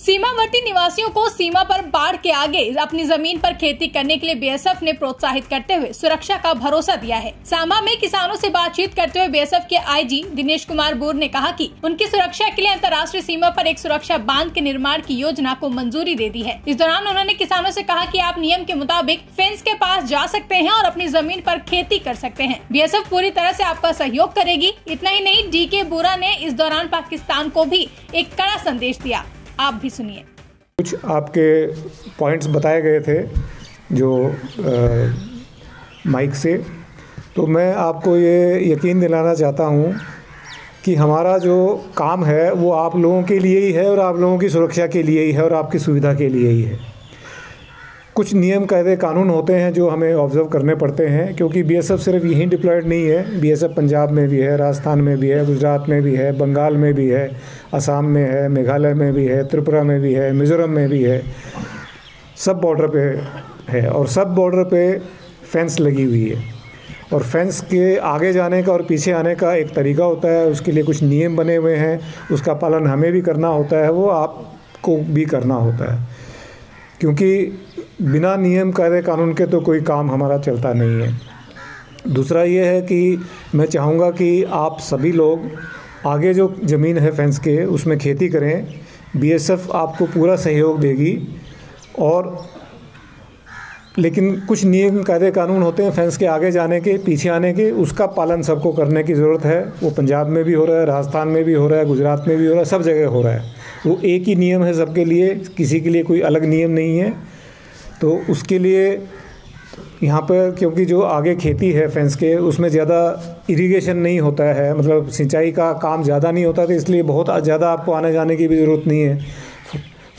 सीमावर्ती निवासियों को सीमा पर बाढ़ के आगे अपनी ज़मीन पर खेती करने के लिए बीएसएफ ने प्रोत्साहित करते हुए सुरक्षा का भरोसा दिया है। सामा में किसानों से बातचीत करते हुए बीएसएफ के आईजी दिनेश कुमार बोर ने कहा कि उनकी सुरक्षा के लिए अंतर्राष्ट्रीय सीमा पर एक सुरक्षा बाँध के निर्माण की योजना को मंजूरी दे दी है। इस दौरान उन्होंने किसानों ऐसी कहा की आप नियम के मुताबिक फेंस के पास जा सकते हैं और अपनी ज़मीन आरोप खेती कर सकते हैं। बीएसएफ पूरी तरह ऐसी आपका सहयोग करेगी। इतना ही नहीं डी के बोरा ने इस दौरान पाकिस्तान को भी एक कड़ा संदेश दिया। आप भी सुनिए। कुछ आपके पॉइंट्स बताए गए थे जो माइक से। तो मैं आपको ये यकीन दिलाना चाहता हूँ कि हमारा जो काम है वो आप लोगों के लिए ही है और आप लोगों की सुरक्षा के लिए ही है और आपकी सुविधा के लिए ही है। कुछ नियम कायदे कानून होते हैं जो हमें ऑब्ज़र्व करने पड़ते हैं, क्योंकि बीएसएफ सिर्फ़ यहीं डिप्लॉयड नहीं है। बीएसएफ पंजाब में भी है, राजस्थान में भी है, गुजरात में भी है, बंगाल में भी है, असम में है, मेघालय में भी है, त्रिपुरा में भी है, मिज़ोरम में भी है। सब बॉर्डर पे है और सब बॉर्डर पे फेंस लगी हुई है। और फेंस के आगे जाने का और पीछे आने का एक तरीका होता है, उसके लिए कुछ नियम बने हुए हैं, उसका पालन हमें भी करना होता है, वो आपको भी करना होता है। क्योंकि बिना नियम कायदे कानून के तो कोई काम हमारा चलता नहीं है। दूसरा ये है कि मैं चाहूँगा कि आप सभी लोग आगे जो ज़मीन है फेंस के, उसमें खेती करें। बीएसएफ आपको पूरा सहयोग देगी और लेकिन कुछ नियम कायदे कानून होते हैं फेंस के आगे जाने के, पीछे आने के, उसका पालन सबको करने की ज़रूरत है। वो पंजाब में भी हो रहा है, राजस्थान में भी हो रहा है, गुजरात में भी हो रहा है, सब जगह हो रहा है। वो एक ही नियम है सबके लिए, किसी के लिए कोई अलग नियम नहीं है। तो उसके लिए यहाँ पर, क्योंकि जो आगे खेती है फेंस के, उसमें ज़्यादा इरिगेशन नहीं होता है। मतलब सिंचाई का काम ज़्यादा नहीं होता तो इसलिए बहुत ज़्यादा आपको आने जाने की भी ज़रूरत नहीं है।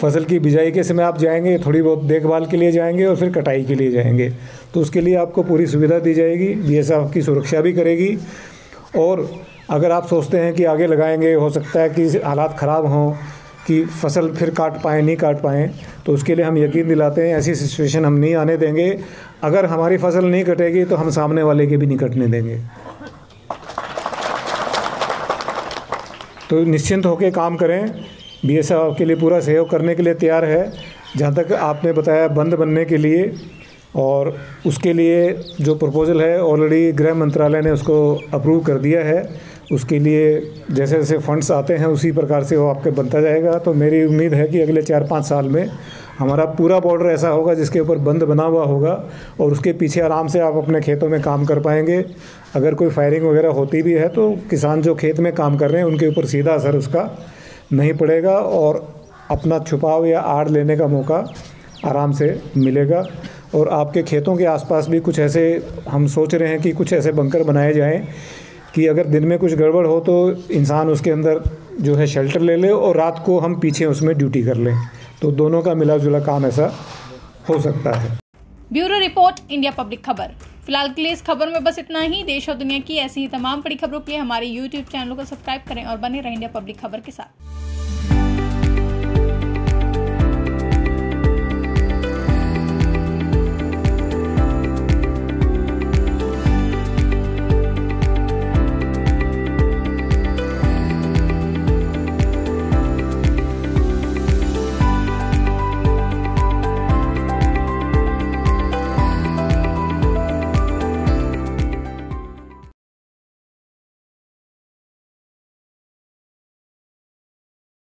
फ़सल की बिजाई के समय आप जाएँगे, थोड़ी बहुत देखभाल के लिए जाएँगे और फिर कटाई के लिए जाएँगे। तो उसके लिए आपको पूरी सुविधा दी जाएगी बी एस आपकी सुरक्षा भी करेगी। और अगर आप सोचते हैं कि आगे लगाएँगे, हो सकता है कि हालात ख़राब हों, कि फ़सल फिर काट पाएँ, नहीं काट पाएँ तो उसके लिए हम यकीन दिलाते हैं, ऐसी सिचुएशन हम नहीं आने देंगे। अगर हमारी फ़सल नहीं कटेगी तो हम सामने वाले के भी नहीं कटने देंगे। तो निश्चिंत होकर काम करें। बी एस आपके लिए पूरा सहयोग करने के लिए तैयार है। जहाँ तक आपने बताया बंद बनने के लिए और उसके लिए जो प्रपोज़ल है ऑलरेडी गृह मंत्रालय ने उसको अप्रूव कर दिया है। उसके लिए जैसे जैसे फंड्स आते हैं, उसी प्रकार से वो आपके बनता जाएगा। तो मेरी उम्मीद है कि अगले चार पाँच साल में हमारा पूरा बॉर्डर ऐसा होगा जिसके ऊपर बंद बना हुआ होगा और उसके पीछे आराम से आप अपने खेतों में काम कर पाएँगे। अगर कोई फायरिंग वगैरह होती भी है तो किसान जो खेत में काम कर रहे हैं, उनके ऊपर सीधा असर उसका नहीं पड़ेगा और अपना छुपाव या आड़ लेने का मौका आराम से मिलेगा। और आपके खेतों के आसपास भी कुछ ऐसे हम सोच रहे हैं कि कुछ ऐसे बंकर बनाए जाएँ कि अगर दिन में कुछ गड़बड़ हो तो इंसान उसके अंदर जो है शेल्टर ले ले और रात को हम पीछे उसमें ड्यूटी कर लें। तो दोनों का मिला जुला काम ऐसा हो सकता है। ब्यूरो रिपोर्ट, इंडिया पब्लिक खबर। फ़िलहाल के लिए इस खबर में बस इतना ही। देश और दुनिया की ऐसी ही तमाम बड़ी खबरों के लिए हमारे यूट्यूब चैनल को सब्सक्राइब करें और बने रहें इंडिया पब्लिक खबर के साथ।